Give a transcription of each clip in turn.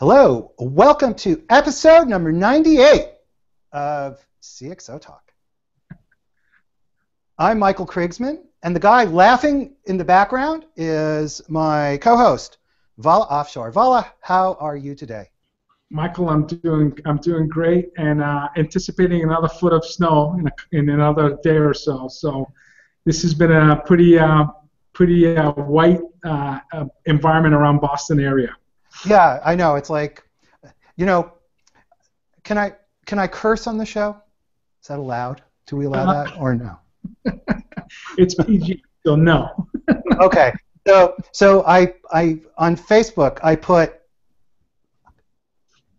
Hello, welcome to episode number 98 of CXO Talk. I'm Michael Krigsman, and the guy laughing in the background is my co-host, Vala Afshar. Vala, how are you today? Michael, I'm doing I'm doing great, and uh, anticipating another foot of snow in, a, in another day or so. So this has been a pretty uh, pretty uh, white uh, uh, environment around Boston area. Yeah, I know. It's like, you know, can I can I curse on the show? Is that allowed? Do we allow Uh, that or no? It's PG, so no. okay. So so I I on Facebook I put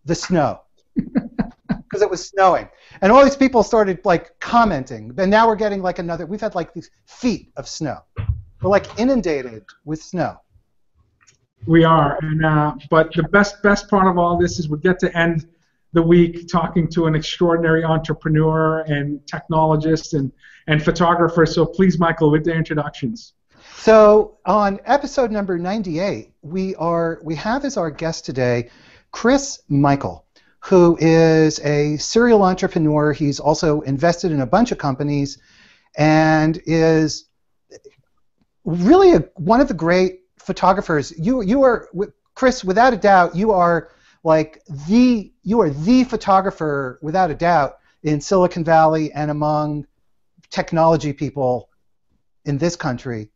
the snow because it was snowing, and all these people started like commenting, and now we're getting like another. We've had like these feet of snow. We're like inundated with snow. We are, and uh, but the best best part of all this is we get to end the week talking to an extraordinary entrepreneur and technologist and and photographer. So please, Michael, with the introductions. So on episode number 98, we are we have as our guest today Chris Michel, who is a serial entrepreneur. He's also invested in a bunch of companies and is really a, one of the great photographers. You you are Chris, without a doubt, you are like the you are the photographer without a doubt in Silicon Valley and among technology people in this country.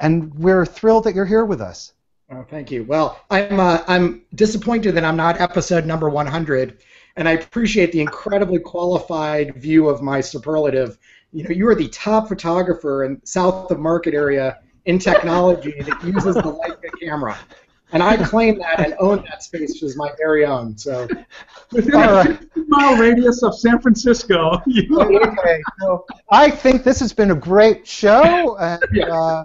And we're thrilled that you're here with us. Oh, thank you. Well, I'm uh, I'm disappointed that I'm not episode number 100, and I appreciate the incredibly qualified view of my superlative. You know, you are the top photographer in south of Market area in technology that uses the Leica camera, and I claim that and own that space as my very own. So, Within All a right. 50 mile radius of San Francisco, okay, so I think this has been a great show. And, uh,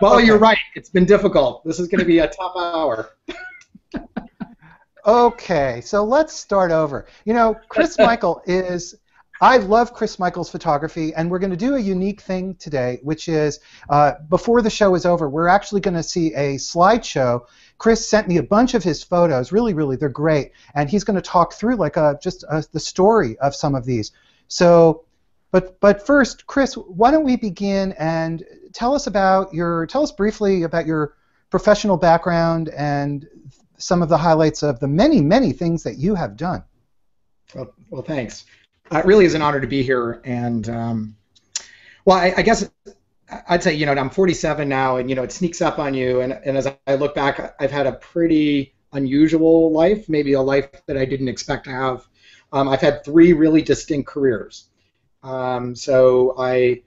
well, Okay. you're right. It's been difficult. This is going to be a tough hour. okay, so let's start over. You know, Chris Michel is. I love Chris Michel's photography, and we're going to do a unique thing today, which is uh, before the show is over, we're actually going to see a slideshow. Chris sent me a bunch of his photos. Really, really, they're great, and he's going to talk through like a, just a, the story of some of these. So, but but first, Chris, why don't we begin and tell us about your tell us briefly about your professional background and some of the highlights of the many many things that you have done. Well, well thanks. Uh, it really is an honor to be here. And, um, well, I, I guess I'd say, you know, I'm 47 now, and, you know, it sneaks up on you. And, and as I look back, I've had a pretty unusual life, maybe a life that I didn't expect to have. Um, I've had three really distinct careers. Um, so I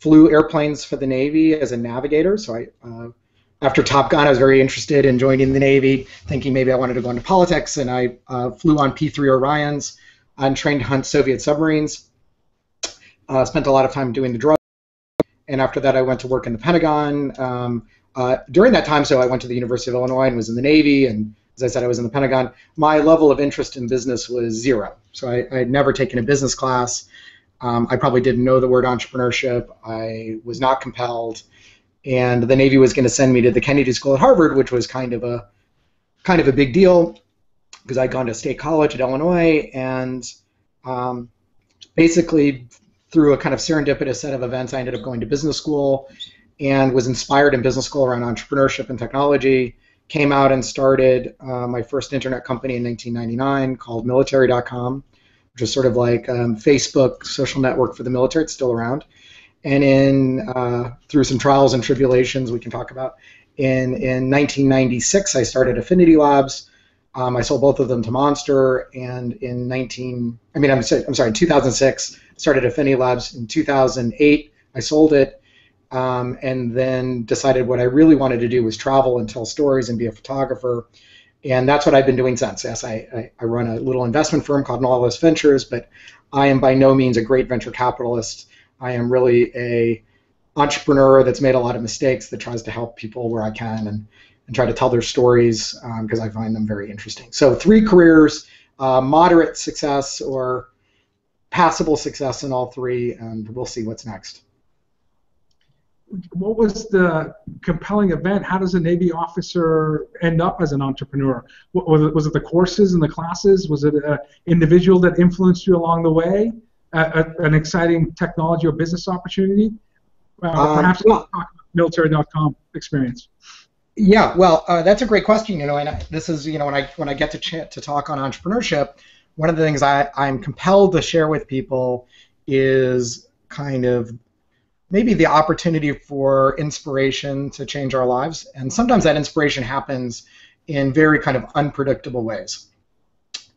flew airplanes for the Navy as a navigator. So I, uh, after Top Gun, I was very interested in joining the Navy, thinking maybe I wanted to go into politics, and I uh, flew on P-3 Orions and trained to hunt Soviet submarines. Uh, spent a lot of time doing the drug, and after that, I went to work in the Pentagon. Um, uh, during that time, so I went to the University of Illinois and was in the Navy, and as I said, I was in the Pentagon. My level of interest in business was zero. So I, I had never taken a business class. Um, I probably didn't know the word entrepreneurship. I was not compelled, and the Navy was going to send me to the Kennedy School at Harvard, which was kind of a kind of a big deal because I'd gone to state college at Illinois, and um, basically through a kind of serendipitous set of events, I ended up going to business school and was inspired in business school around entrepreneurship and technology. Came out and started uh, my first internet company in 1999 called Military.com, which is sort of like um, Facebook social network for the military. It's still around. And in uh, through some trials and tribulations we can talk about, in in 1996 I started Affinity Labs. Um, I sold both of them to Monster, and in 19 I mean I'm sorry, I'm sorry 2006 started Affinity Labs. In 2008 I sold it, um, and then decided what I really wanted to do was travel and tell stories and be a photographer. And that's what I've been doing since. Yes, I, I, I run a little investment firm called Nautilus Ventures, but I am by no means a great venture capitalist. I am really a entrepreneur that's made a lot of mistakes that tries to help people where I can and, and try to tell their stories because I find them very interesting. So three careers, uh, moderate success or passable success in all three, and we'll see what's next. what was the compelling event? How does a Navy officer end up as an entrepreneur? Was it, was it the courses and the classes? Was it an individual that influenced you along the way? Uh, an exciting technology or business opportunity? Uh, um, perhaps well, military.com experience. Yeah, well, uh, that's a great question. You know, and this is you know when I when I get to ch- to talk on entrepreneurship, one of the things I, I'm compelled to share with people is kind of maybe the opportunity for inspiration to change our lives. And sometimes that inspiration happens in very kind of unpredictable ways.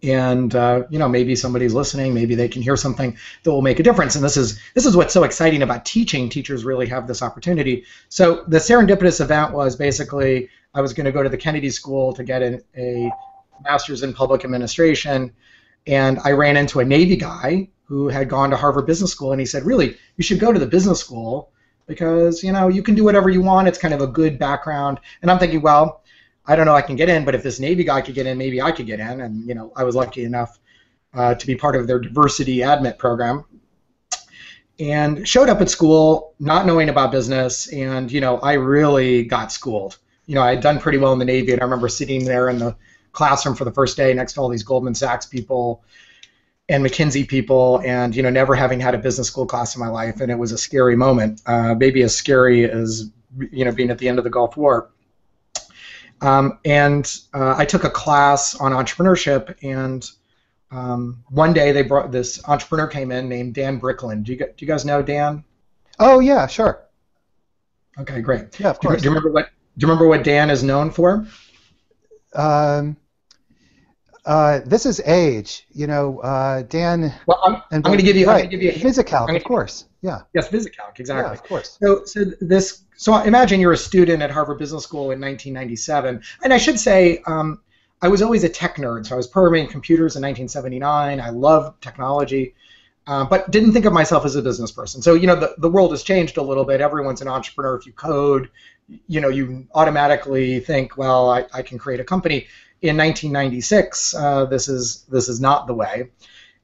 And uh, you know, maybe somebody's listening. Maybe they can hear something that will make a difference. And this is this is what's so exciting about teaching. Teachers really have this opportunity. So the serendipitous event was basically I was going to go to the Kennedy School to get a master's in public administration, and I ran into a Navy guy who had gone to Harvard Business School, and he said, "Really, you should go to the business school because you know you can do whatever you want. It's kind of a good background." And I'm thinking, well, I don't know, I can get in, but if this Navy guy could get in, maybe I could get in. And you know, I was lucky enough uh, to be part of their diversity admit program, and showed up at school not knowing about business, and you know, I really got schooled. You know, I had done pretty well in the Navy, and I remember sitting there in the classroom for the first day next to all these Goldman Sachs people and McKinsey people, and you know, never having had a business school class in my life, and it was a scary moment, uh, maybe as scary as you know being at the end of the Gulf War. Um, and uh, I took a class on entrepreneurship, and um, one day they brought this entrepreneur came in named Dan Bricklin. Do you, do you guys know Dan? Oh yeah, sure. Okay, great. Yeah, of course. Do you, do you remember what Do you remember what Dan is known for? Um, uh, this is age. You know, uh, Dan. Well, I'm, I'm going to give you. Right. I'm give you a VisiCalc, of course. Yeah. Yes, VisiCalc, exactly. Yeah, of course. So, so this. So imagine you're a student at Harvard Business School in 1997, and I should say, um, I was always a tech nerd. So I was programming computers in 1979. I loved technology. Uh, but didn't think of myself as a business person. So you know the, the world has changed a little bit. Everyone's an entrepreneur. If you code, you know you automatically think, well, I, I can create a company in 1996, uh, this is this is not the way,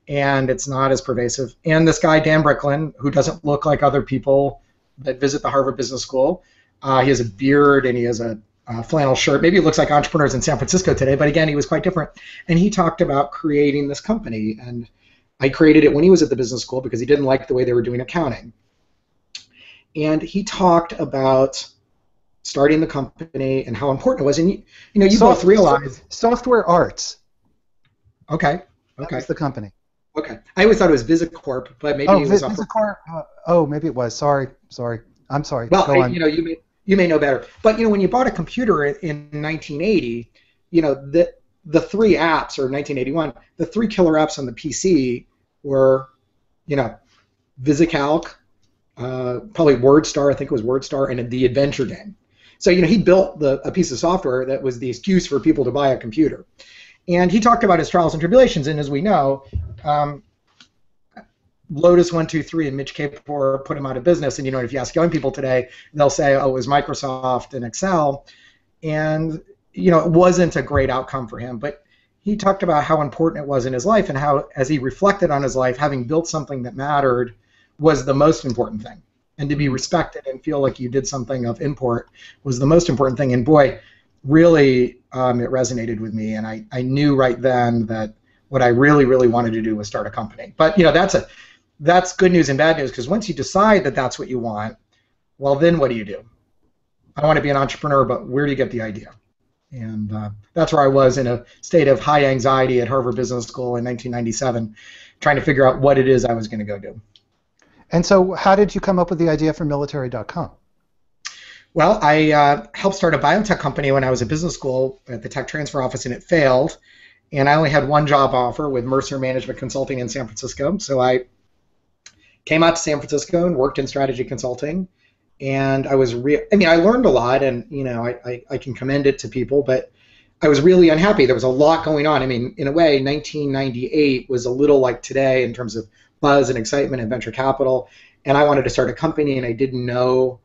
and it's not as pervasive. And this guy Dan Bricklin, who doesn't look like other people that visit the Harvard Business School, uh, he has a beard and he has a flannel shirt. Maybe it looks like entrepreneurs in San Francisco today, but again, he was quite different. And he talked about creating this company, and I created it when he was at the business school because he didn't like the way they were doing accounting. And he talked about starting the company and how important it was. And you, you know, you Soft, both realize Software Arts. Okay. Okay. That's the company. Okay. I always thought it was Visicorp, but maybe oh, it was Visicorp. Uh, oh, maybe it was. Sorry, sorry. I'm sorry. Well, I, you know, you may you may know better. But you know, when you bought a computer in, in 1980, you know the the three apps or 1981, the three killer apps on the PC were, you know, VisiCalc, uh, probably WordStar. I think it was WordStar, and the Adventure game. So you know, he built the, a piece of software that was the excuse for people to buy a computer. And he talked about his trials and tribulations, and as we know, um, Lotus 123 and Mitch Kapor put him out of business. And you know, if you ask young people today, they'll say, "Oh, it was Microsoft and Excel," and you know, it wasn't a great outcome for him. But he talked about how important it was in his life, and how, as he reflected on his life, having built something that mattered was the most important thing and to be respected and feel like you did something of import was the most important thing. And boy, really, um, it resonated with me, and I, I knew right then that what I really, really wanted to do was start a company. But you know, that's a that's good news and bad news because once you decide that that's what you want, well, then what do you do? I want to be an entrepreneur, but where do you get the idea? And uh, that's where I was in a state of high anxiety at Harvard Business School in 1997, trying to figure out what it is I was going to go do. And so, how did you come up with the idea for military.com? Well, I uh, helped start a biotech company when I was at business school at the tech transfer office, and it failed. And I only had one job offer with Mercer Management Consulting in San Francisco. So I came out to San Francisco and worked in strategy consulting. And I was, real. I mean, I learned a lot, and you know, I, I, I can commend it to people, but I was really unhappy. There was a lot going on. I mean, in a way, 1998 was a little like today in terms of buzz and excitement and venture capital. And I wanted to start a company, and I didn't know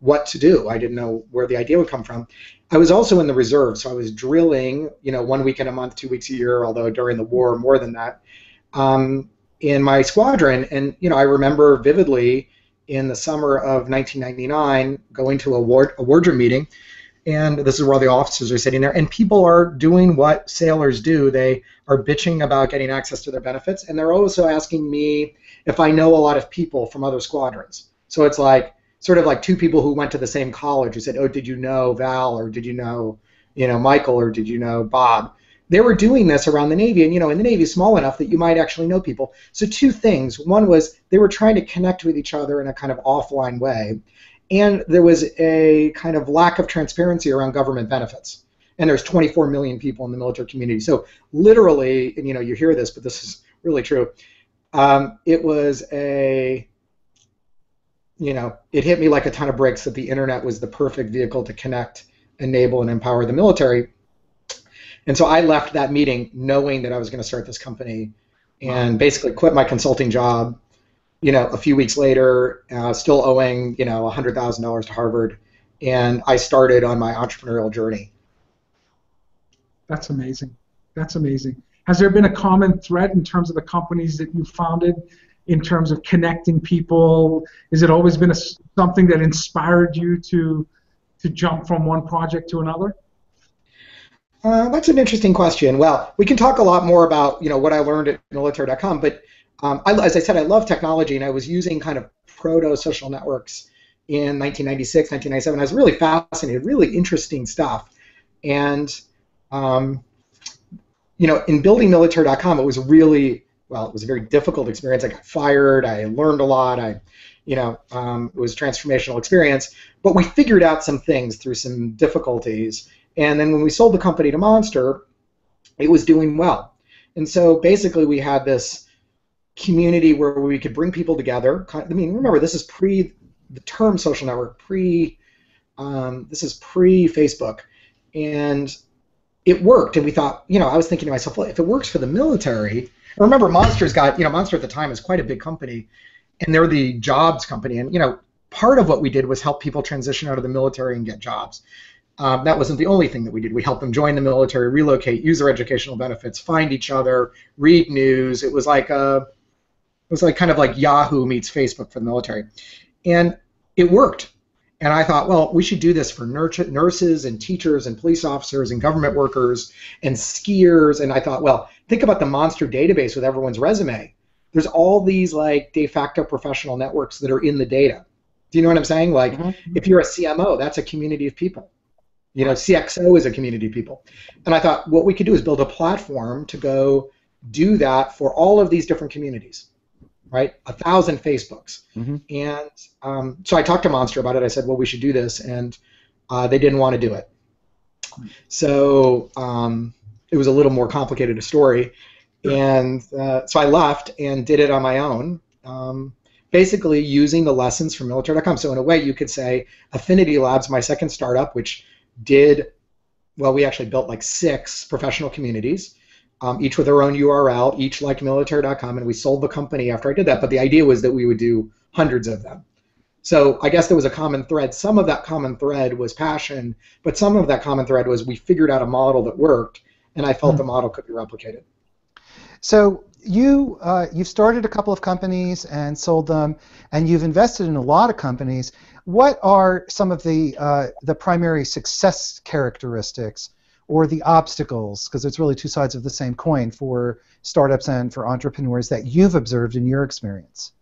what to do. I didn't know where the idea would come from. I was also in the reserve, so I was drilling, you know, one weekend a month, two weeks a year, although during the war more than that, um, in my squadron. And you know, I remember vividly in the summer of 1999, going to a ward a wardroom meeting, and this is where all the officers are sitting there, and people are doing what sailors do. They are bitching about getting access to their benefits, and they're also asking me if I know a lot of people from other squadrons. So it's like sort of like two people who went to the same college who said, "Oh, did you know Val, or did you know, you know, Michael, or did you know Bob?" They were doing this around the Navy, and you know, in the Navy small enough that you might actually know people. So two things: one was they were trying to connect with each other in a kind of offline way, and there was a kind of lack of transparency around government benefits. And there's 24 million people in the military community. So literally, and you know, you hear this, but this is really true. Um, it was a, you know, it hit me like a ton of bricks that the internet was the perfect vehicle to connect, enable, and empower the military. And so I left that meeting knowing that I was going to start this company, and basically quit my consulting job you know, a few weeks later, uh, still owing, you know, $100,000 to Harvard, and I started on my entrepreneurial journey. That's amazing. That's amazing. Has there been a common thread in terms of the companies that you founded, in terms of connecting people? Has it always been a, something that inspired you to to jump from one project to another? Uh, that's an interesting question. Well, we can talk a lot more about you know what I learned at military.com, but um, I, as I said, I love technology, and I was using kind of proto social networks in 1996, 1997. I was really fascinated, really interesting stuff. And, um, you know, in building military.com, it was really, well, it was a very difficult experience. I got fired, I learned a lot, I, you know, um, it was a transformational experience. But we figured out some things through some difficulties. And then when we sold the company to Monster, it was doing well. And so basically, we had this community where we could bring people together. I mean, remember this is pre the term social network, pre um, this is pre Facebook, and it worked. And we thought, you know, I was thinking to myself, well, if it works for the military, remember Monster's got, you know, Monster at the time is quite a big company, and they're the jobs company, and you know, part of what we did was help people transition out of the military and get jobs. Um, that wasn't the only thing that we did. We helped them join the military, relocate, use their educational benefits, find each other, read news. It was like a it was like kind of like Yahoo meets Facebook for the military, and it worked. And I thought, well, we should do this for nurses and teachers and police officers and government workers and skiers. And I thought, well, think about the monster database with everyone's resume. There's all these like de facto professional networks that are in the data. Do you know what I'm saying? Like, mm-hmm. if you're a CMO, that's a community of people. You know, CXO is a community of people. And I thought what we could do is build a platform to go do that for all of these different communities right? A thousand Facebooks. Mm-hmm. And um, so I talked to Monster about it. I said, well, we should do this. And uh, they didn't want to do it. So um, it was a little more complicated a story. And uh, so I left and did it on my own, um, basically using the lessons from military.com. So in a way, you could say Affinity Labs, my second startup, which did, well, we actually built like six professional communities um, each with their own URL, each like military.com, and we sold the company after I did that. But the idea was that we would do hundreds of them. So I guess there was a common thread. Some of that common thread was passion, but some of that common thread was we figured out a model that worked, and I felt mm-hmm. the model could be replicated. So you uh, you've started a couple of companies and sold them, and you've invested in a lot of companies. What are some of the uh, the primary success characteristics or the obstacles, because it's really two sides of the same coin for startups and for entrepreneurs that you've observed in your experience?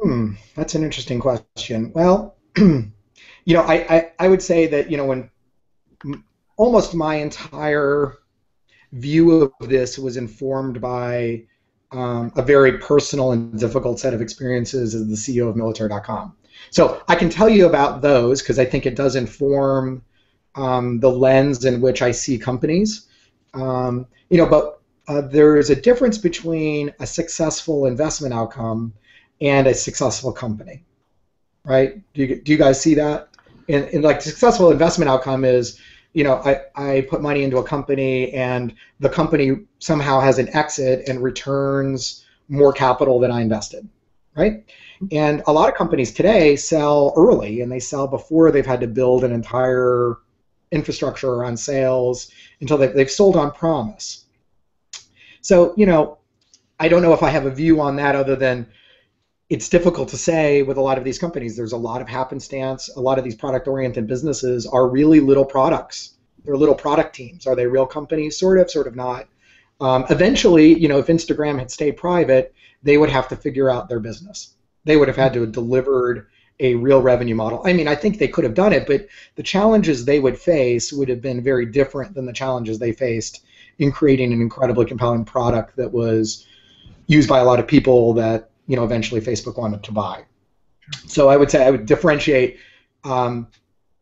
Hmm, that's an interesting question. Well, you know, I, I, I would say that, you know, when almost my entire view of this was informed by um, a very personal and difficult set of experiences as the CEO of military.com. So I can tell you about those because I think it does inform um, the lens in which I see companies. Um, you know, but uh, there is a difference between a successful investment outcome and a successful company, right? Do you, do you guys see that? And, and like successful investment outcome is, you know, I, I put money into a company and the company somehow has an exit and returns more capital than I invested, right? And a lot of companies today sell early and they sell before they've had to build an entire infrastructure or on sales until they've, they've sold on promise. So, you know, I don't know if I have a view on that other than it's difficult to say with a lot of these companies. There's a lot of happenstance. A lot of these product oriented businesses are really little products. They're little product teams. Are they real companies? Sort of, sort of not. Um, eventually, you know, if Instagram had stayed private, they would have to figure out their business. They would have had to have delivered a real revenue model. I mean, I think they could have done it, but the challenges they would face would have been very different than the challenges they faced in creating an incredibly compelling product that was used by a lot of people that you know eventually Facebook wanted to buy. So I would say I would differentiate um,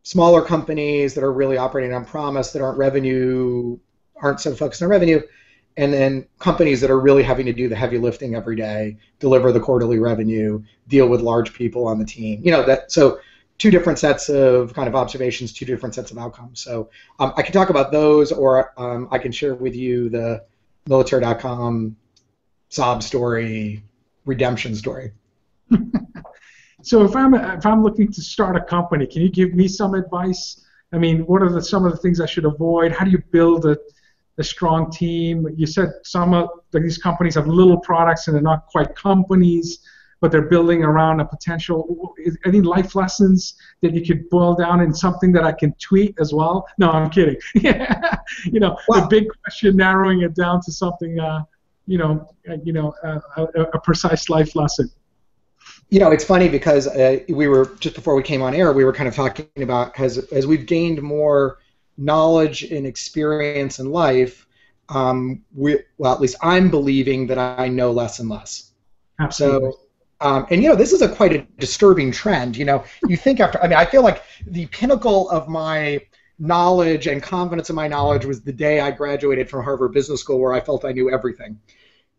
smaller companies that are really operating on promise that aren't revenue aren't so focused on revenue and then companies that are really having to do the heavy lifting every day, deliver the quarterly revenue, deal with large people on the team. You know that so two different sets of kind of observations, two different sets of outcomes. So um, I can talk about those, or um, I can share with you the military.com sob story, redemption story. so if I'm if I'm looking to start a company, can you give me some advice? I mean, what are the, some of the things I should avoid? How do you build a a strong team. You said some of these companies have little products and they're not quite companies, but they're building around a potential. Any life lessons that you could boil down in something that I can tweet as well? No, I'm kidding. you know, well, the big question, narrowing it down to something, uh, you know, uh, you know, uh, a, a, precise life lesson. You know, it's funny because uh, we were just before we came on air, we were kind of talking about as as we've gained more knowledge and experience in life, um, we, well, at least I'm believing that I know less and less. Absolutely. So, um, and you know, this is a quite a disturbing trend. You know, you think after, I mean, I feel like the pinnacle of my knowledge and confidence in my knowledge was the day I graduated from Harvard Business School, where I felt I knew everything,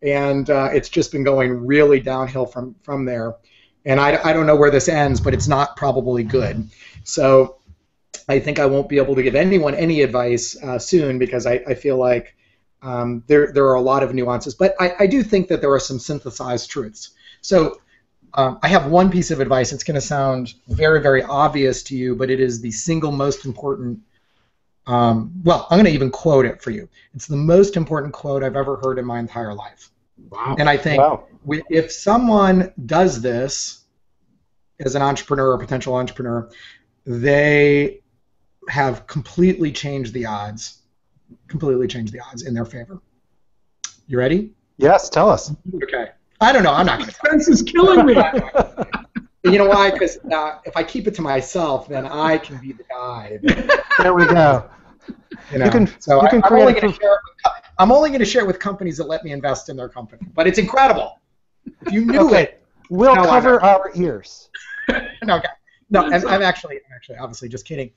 and uh, it's just been going really downhill from from there. And I, I don't know where this ends, but it's not probably good. So I think I won't be able to give anyone any advice uh, soon because I, I feel like um, there, there are a lot of nuances. But I, I do think that there are some synthesized truths. So um, I have one piece of advice. It's going to sound very, very obvious to you, but it is the single most important. Um, well, I'm going to even quote it for you. It's the most important quote I've ever heard in my entire life. Wow. And I think wow. if someone does this as an entrepreneur or potential entrepreneur, they have completely changed the odds, completely changed the odds in their favor. You ready? Yes, tell us. Okay. I don't know. I'm not going to. Suspense is killing me. you know why? Because uh, if I keep it to myself, then I can be the guy. There we go. You, know? you can. So you can I, am only going to share. It with, I'm only going to share it with companies that let me invest in their company. But it's incredible. If you knew okay. it, we'll cover our ears. no, okay. No, I'm, I'm actually, I'm actually, obviously, just kidding.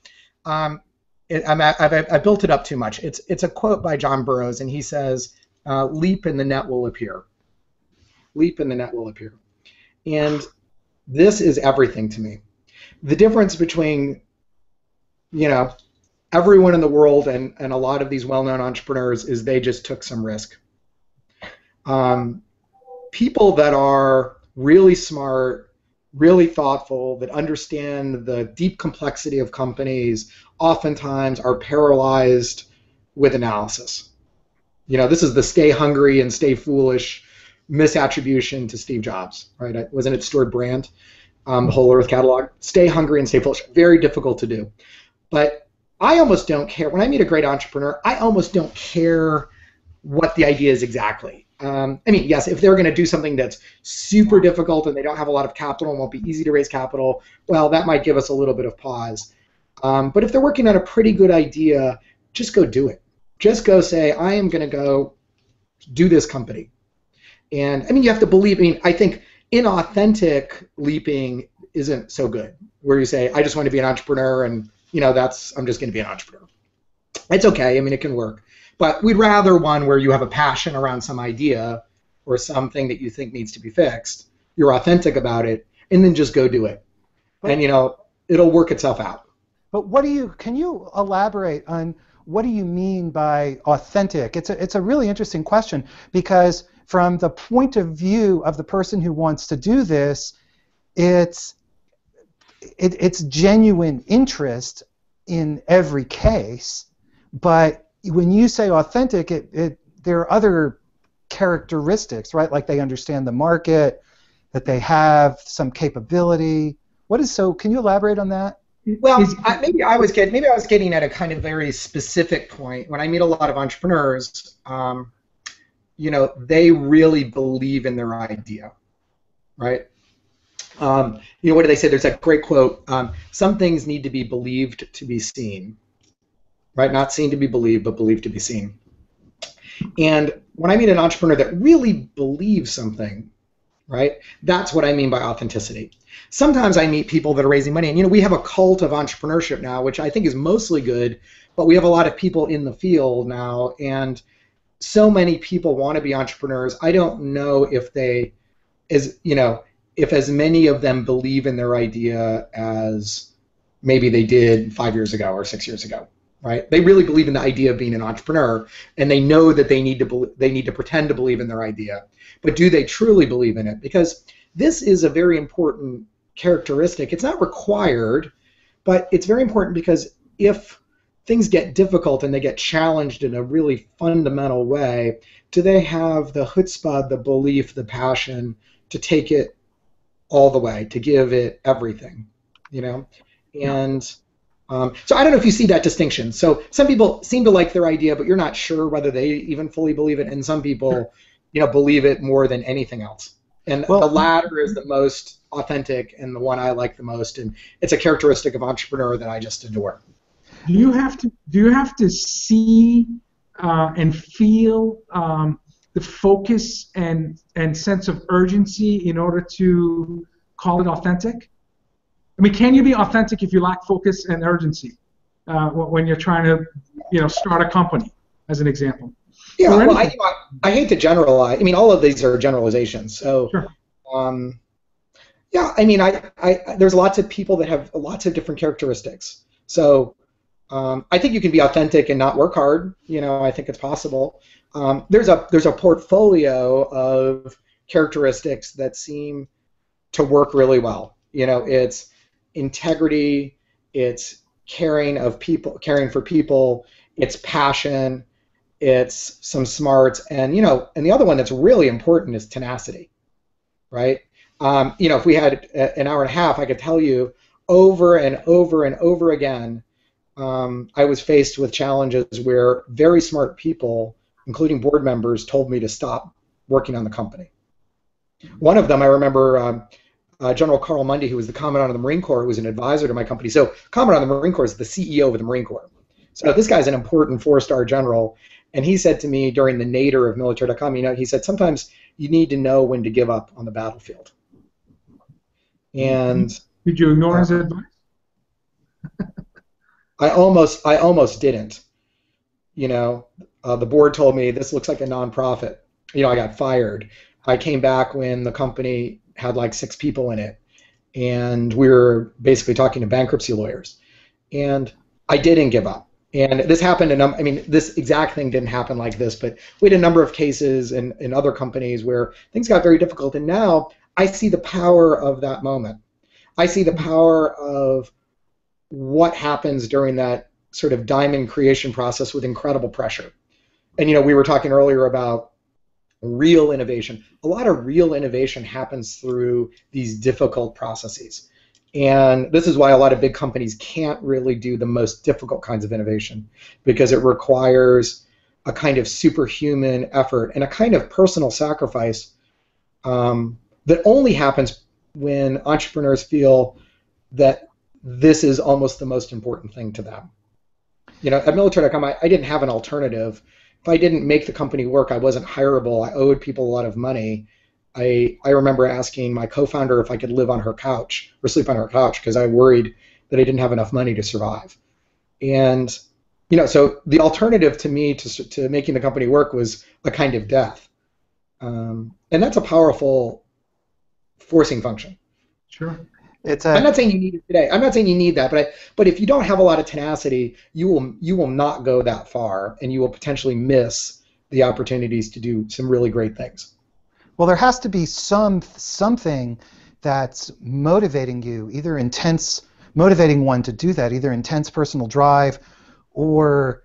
Um, it, I'm, I've, I've built it up too much. It's it's a quote by John Burroughs, and he says, uh, "Leap and the net will appear." Leap and the net will appear, and this is everything to me. The difference between, you know, everyone in the world and, and a lot of these well-known entrepreneurs is they just took some risk. Um, people that are really smart really thoughtful, that understand the deep complexity of companies, oftentimes are paralyzed with analysis. You know, this is the stay hungry and stay foolish misattribution to Steve Jobs, right? Wasn't it Stewart Brand, um, the Whole Earth catalog? Stay hungry and stay foolish. Very difficult to do. But I almost don't care. When I meet a great entrepreneur, I almost don't care what the idea is exactly. Um, I mean, yes, if they're going to do something that's super difficult and they don't have a lot of capital and won't be easy to raise capital, well, that might give us a little bit of pause. Um, but if they're working on a pretty good idea, just go do it. Just go say, I am going to go do this company. And I mean, you have to believe. I mean, I think inauthentic leaping isn't so good, where you say, I just want to be an entrepreneur and, you know, that's, I'm just going to be an entrepreneur. It's okay. I mean, it can work. But we'd rather one where you have a passion around some idea or something that you think needs to be fixed. You're authentic about it, and then just go do it. But, and you know, it'll work itself out. But what do you? Can you elaborate on what do you mean by authentic? It's a it's a really interesting question because from the point of view of the person who wants to do this, it's it, it's genuine interest in every case, but when you say authentic, it, it there are other characteristics, right? Like they understand the market, that they have some capability. What is so? Can you elaborate on that? Well, I, maybe I was getting maybe I was getting at a kind of very specific point. When I meet a lot of entrepreneurs, um, you know, they really believe in their idea, right? Um, you know, what do they say? There's that great quote: um, "Some things need to be believed to be seen." Right? Not seen to be believed, but believed to be seen. And when I meet an entrepreneur that really believes something, right? That's what I mean by authenticity. Sometimes I meet people that are raising money, and you know, we have a cult of entrepreneurship now, which I think is mostly good, but we have a lot of people in the field now, and so many people want to be entrepreneurs. I don't know if they, as you know, if as many of them believe in their idea as maybe they did five years ago or six years ago right? They really believe in the idea of being an entrepreneur, and they know that they need to be- they need to pretend to believe in their idea. But do they truly believe in it? Because this is a very important characteristic. It's not required, but it's very important because if things get difficult and they get challenged in a really fundamental way, do they have the chutzpah, the belief, the passion to take it all the way, to give it everything, you know? And um, so I don't know if you see that distinction. So some people seem to like their idea, but you're not sure whether they even fully believe it, and some people, you know, believe it more than anything else. And well, the latter is the most authentic and the one I like the most, and it's a characteristic of entrepreneur that I just adore. Do you have to do you have to see uh, and feel um, the focus and and sense of urgency in order to call it authentic? I mean, can you be authentic if you lack focus and urgency uh, when you're trying to, you know, start a company, as an example? Yeah, well, I, I, hate to generalize. I mean, all of these are generalizations. So, sure. um, yeah, I mean, I, I, there's lots of people that have lots of different characteristics. So, um, I think you can be authentic and not work hard. You know, I think it's possible. Um, there's a there's a portfolio of characteristics that seem to work really well. You know, it's integrity, it's caring of people, caring for people, it's passion, it's some smarts, and you know, and the other one that's really important is tenacity, right? Um, you know, if we had an hour and a half, I could tell you over and over and over again. Um, I was faced with challenges where very smart people, including board members, told me to stop working on the company. One of them, I remember, um, uh, General Carl Mundy, who was the Commandant of the Marine Corps, who was an advisor to my company. So Commandant of the Marine Corps is the CEO of the Marine Corps. So this guy's an important four-star general, and he said to me during the nadir of military.com, you know, he said sometimes you need to know when to give up on the battlefield. And did you ignore uh, his advice? I almost, I almost didn't. You know, uh, the board told me this looks like a nonprofit. You know, I got fired. I came back when the company had like six people in it, and we were basically talking to bankruptcy lawyers. And I didn't give up. And this happened, and I mean, this exact thing didn't happen like this, but we had a number of cases in, in other companies where things got very difficult. And now I see the power of that moment. I see the power of what happens during that sort of diamond creation process with incredible pressure. And you know, we were talking earlier about real innovation. A lot of real innovation happens through these difficult processes. And this is why a lot of big companies can't really do the most difficult kinds of innovation because it requires a kind of superhuman effort and a kind of personal sacrifice um, that only happens when entrepreneurs feel that this is almost the most important thing to them. You know, at military.com, I, I didn't have an alternative if I didn't make the company work, I wasn't hireable. I owed people a lot of money. I I remember asking my co-founder if I could live on her couch or sleep on her couch because I worried that I didn't have enough money to survive. And you know, so the alternative to me to to making the company work was a kind of death, um, and that's a powerful forcing function. Sure. It's a, I'm not saying you need it today. I'm not saying you need that, but I, but if you don't have a lot of tenacity, you will you will not go that far, and you will potentially miss the opportunities to do some really great things. Well, there has to be some something that's motivating you, either intense motivating one to do that, either intense personal drive, or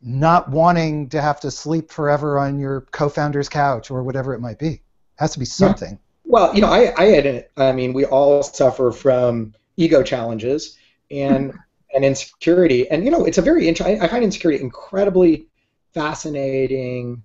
not wanting to have to sleep forever on your co-founder's couch or whatever it might be. It has to be something. Yeah. Well, you know, I, I had, I mean, we all suffer from ego challenges and mm-hmm. and insecurity, and you know, it's a very, I find insecurity incredibly fascinating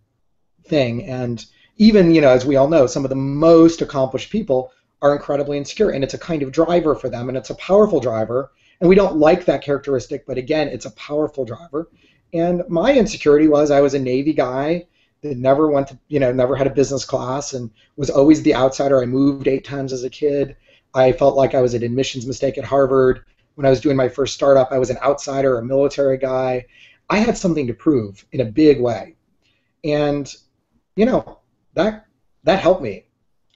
thing, and even you know, as we all know, some of the most accomplished people are incredibly insecure, and it's a kind of driver for them, and it's a powerful driver, and we don't like that characteristic, but again, it's a powerful driver. And my insecurity was I was a Navy guy that never went to, you know, never had a business class and was always the outsider. I moved eight times as a kid. I felt like I was an admissions mistake at Harvard. When I was doing my first startup, I was an outsider, a military guy. I had something to prove in a big way. And, you know, that that helped me.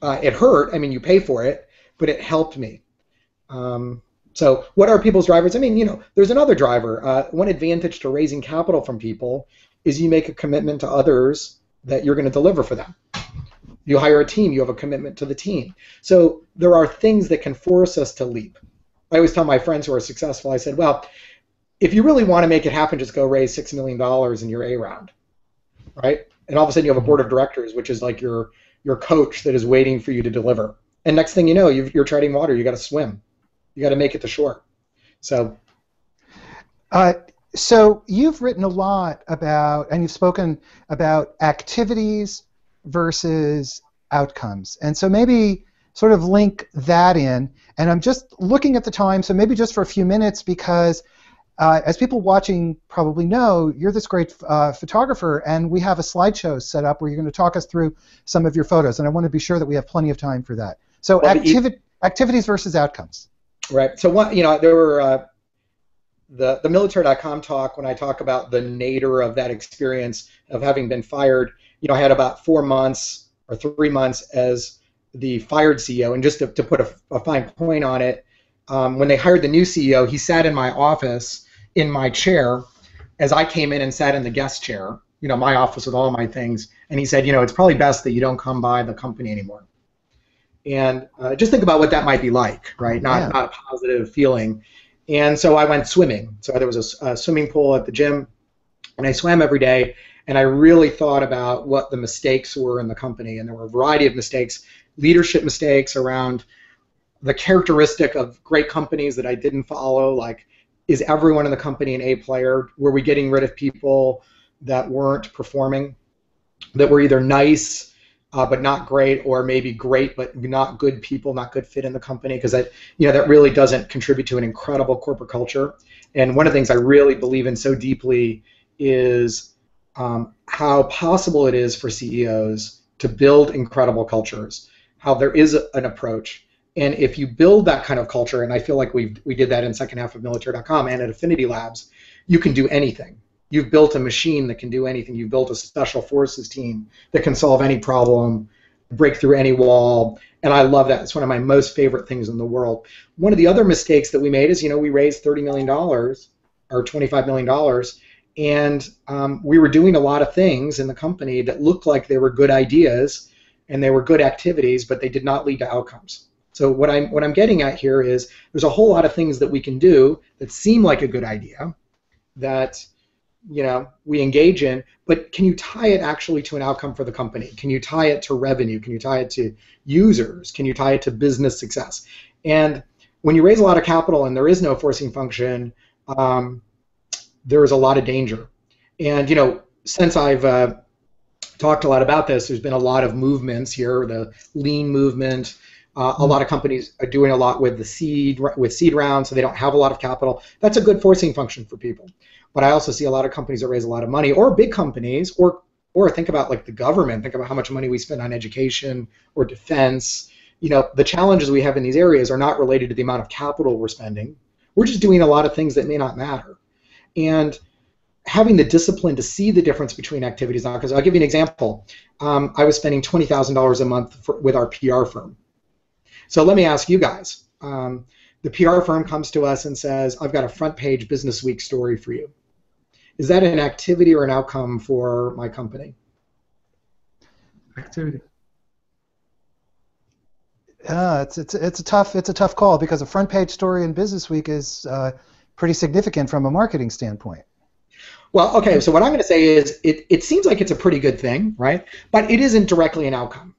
Uh, it hurt. I mean, you pay for it, but it helped me. Um, so, what are people's drivers? I mean, you know, there's another driver. Uh, one advantage to raising capital from people is you make a commitment to others that you're going to deliver for them. You hire a team, you have a commitment to the team. So, there are things that can force us to leap. I always tell my friends who are successful, I said, well, if you really want to make it happen, just go raise $6 million in your A round, right? And all of a sudden you have a board of directors, which is like your, your coach that is waiting for you to deliver. And next thing you know, you are treading water, you got to swim you got to make it to shore. So. Uh, so you've written a lot about, and you've spoken about activities versus outcomes, and so maybe sort of link that in. And I'm just looking at the time, so maybe just for a few minutes, because uh, as people watching probably know, you're this great uh, photographer, and we have a slideshow set up where you're going to talk us through some of your photos, and I want to be sure that we have plenty of time for that. So well, activi- activities versus outcomes. Right. So one, you know, there were uh, the the military.com talk when I talk about the nadir of that experience of having been fired. You know, I had about four months or three months as the fired CEO, and just to, to put a, a fine point on it, um, when they hired the new CEO, he sat in my office in my chair as I came in and sat in the guest chair. You know, my office with all my things, and he said, you know, it's probably best that you don't come by the company anymore and uh, just think about what that might be like, right? Not yeah. not a positive feeling. And so I went swimming. So there was a, a, swimming pool at the gym, and I swam every day. And I really thought about what the mistakes were in the company, and there were a variety of mistakes, leadership mistakes around the characteristic of great companies that I didn't follow, like is everyone in the company an A player? Were we getting rid of people that weren't performing, that were either nice uh, but not great, or maybe great but not good people, not good fit in the company, because that you know that really doesn't contribute to an incredible corporate culture. And one of the things I really believe in so deeply is um, how possible it is for CEOs to build incredible cultures. How there is an approach, and if you build that kind of culture, and I feel like we we did that in second half of military.com and at Affinity Labs, you can do anything you've built a machine that can do anything. You've built a special forces team that can solve any problem, break through any wall. And I love that. It's one of my most favorite things in the world. One of the other mistakes that we made is, you know, we raised $30 million or $25 million, and um, we were doing a lot of things in the company that looked like they were good ideas and they were good activities, but they did not lead to outcomes. So what I'm what I'm getting at here is there's a whole lot of things that we can do that seem like a good idea that you know we engage in but can you tie it actually to an outcome for the company? Can you tie it to revenue? Can you tie it to users? Can you tie it to business success? And when you raise a lot of capital and there is no forcing function um, there is a lot of danger. And you know since i've uh, talked a lot about this there's been a lot of movements here the lean movement. Uh, a lot of companies are doing a lot with the seed with seed rounds, so they don't have a lot of capital. That's a good forcing function for people. But I also see a lot of companies that raise a lot of money, or big companies, or or think about like the government. Think about how much money we spend on education or defense. You know, the challenges we have in these areas are not related to the amount of capital we're spending. We're just doing a lot of things that may not matter, and having the discipline to see the difference between activities now. Because I'll give you an example. Um, I was spending twenty thousand dollars a month for, with our PR firm. So let me ask you guys. Um, the PR firm comes to us and says, I've got a front page Business Week story for you. Is that an activity or an outcome for my company? Activity. Uh, it's, it's, it's a tough it's a tough call because a front page story in Business Week is uh, pretty significant from a marketing standpoint. Well, okay, so what I'm going to say is it, it seems like it's a pretty good thing, right? But it isn't directly an outcome.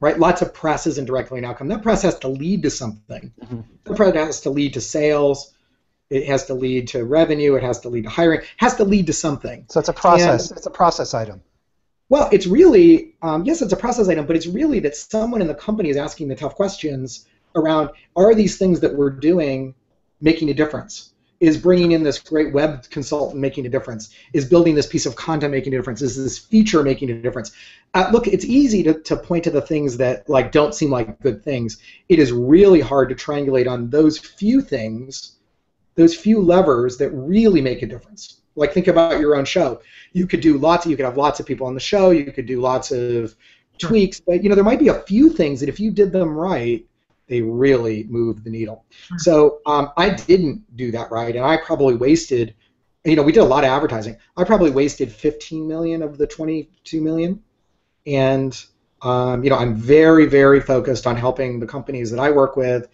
right? Lots of press isn't directly an outcome. That press has to lead to something. Mm-hmm. The press has to lead to sales. It has to lead to revenue. It has to lead to hiring. It has to lead to something. So it's a process. And, it's a process item. Well, it's really um, yes, it's a process item, but it's really that someone in the company is asking the tough questions around: Are these things that we're doing making a difference? is bringing in this great web consultant making a difference? Is building this piece of content making a difference? Is this feature making a difference? Uh, look, it's easy to, to point to the things that like don't seem like good things. It is really hard to triangulate on those few things, those few levers that really make a difference. Like think about your own show. You could do lots. Of, you could have lots of people on the show. You could do lots of tweaks, but you know there might be a few things that if you did them right, they really move the needle. Sure. So um, I didn't do that right, and I probably wasted. You know, we did a lot of advertising. I probably wasted 15 million of the 22 million, and um, you know, I'm very, very focused on helping the companies that I work with